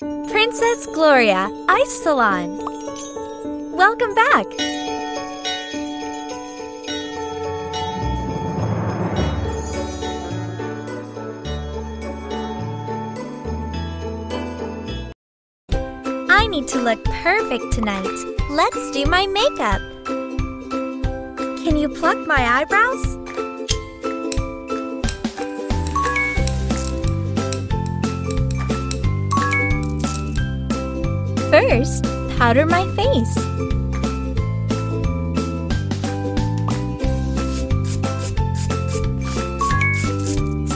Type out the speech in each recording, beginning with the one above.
Princess Gloria Ice Salon. Welcome back. I need to look perfect tonight. Let's do my makeup. Can you pluck my eyebrows? First, powder my face.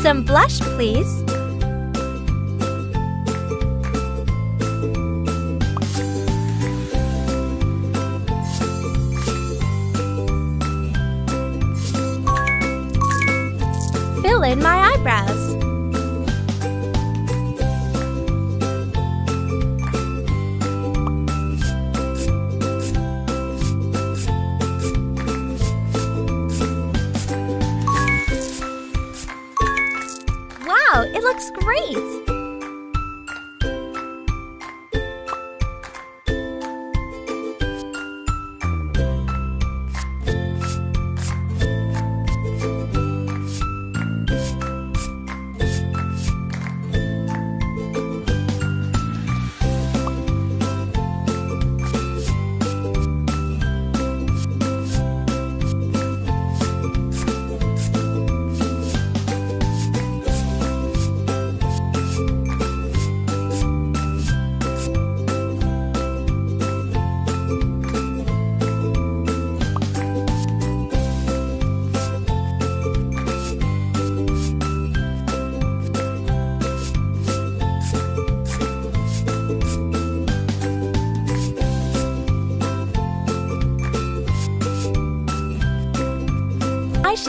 Some blush, please.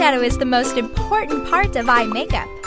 Eyeshadow is the most important part of eye makeup.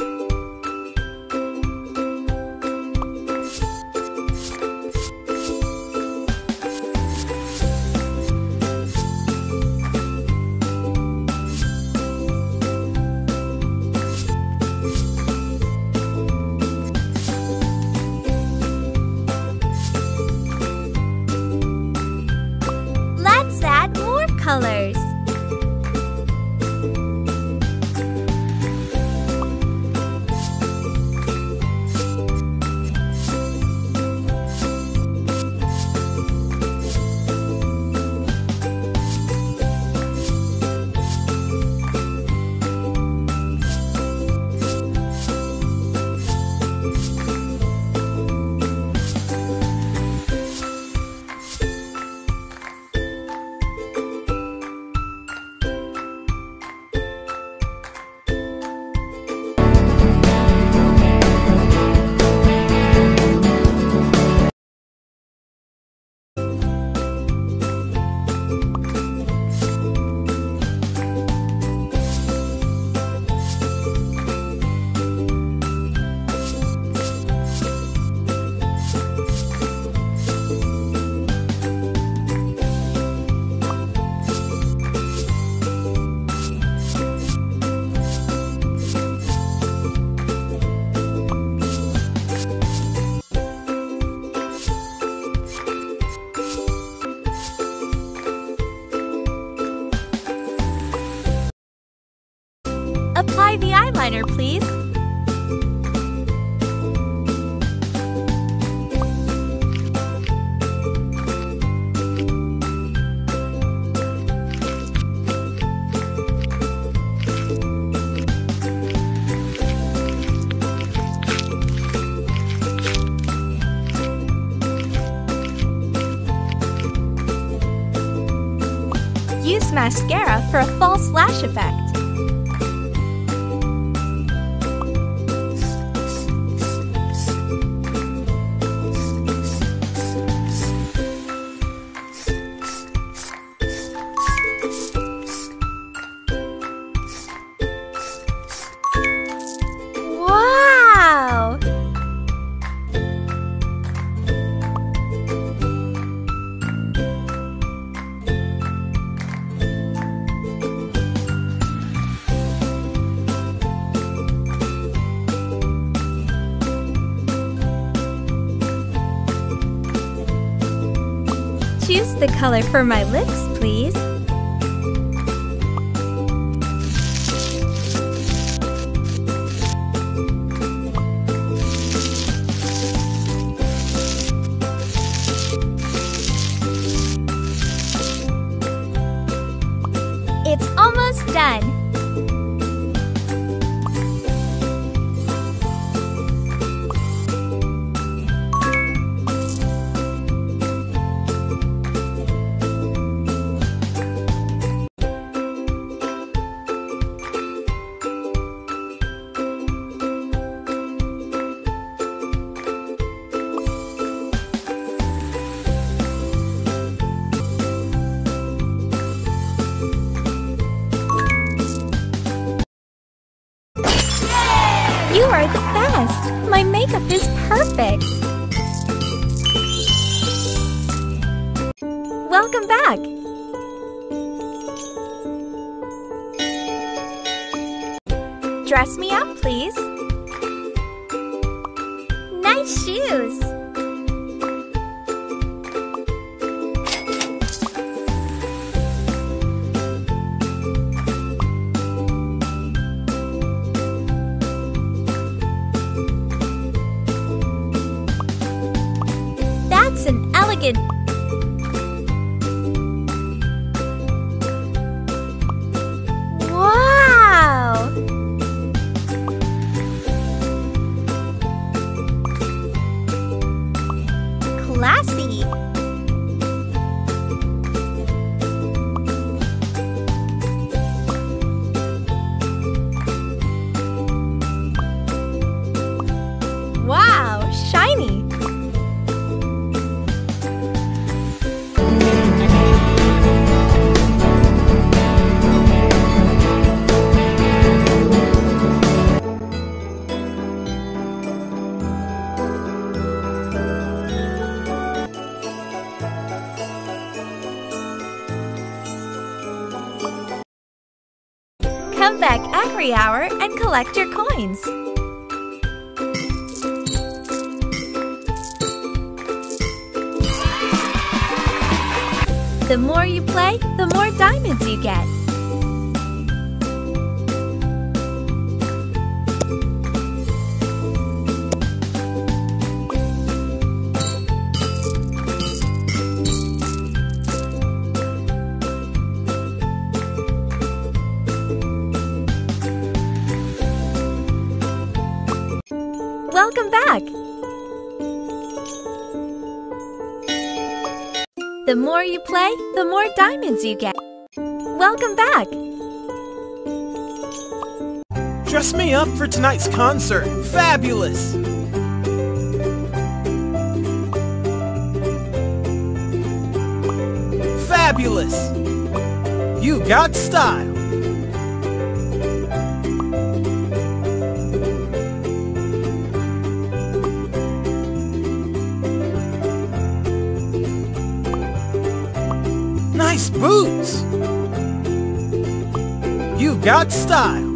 Apply the eyeliner, please. Use mascara for a false lash effect. The color for my lips, please. It's almost done. Welcome! Dress me up, please. Nice shoes! That's an elegant. Come back every hour and collect your coins. The more you play, the more diamonds you get. The more you play, the more diamonds you get. Welcome back! Dress me up for tonight's concert. Fabulous! Fabulous! You got style! Got style!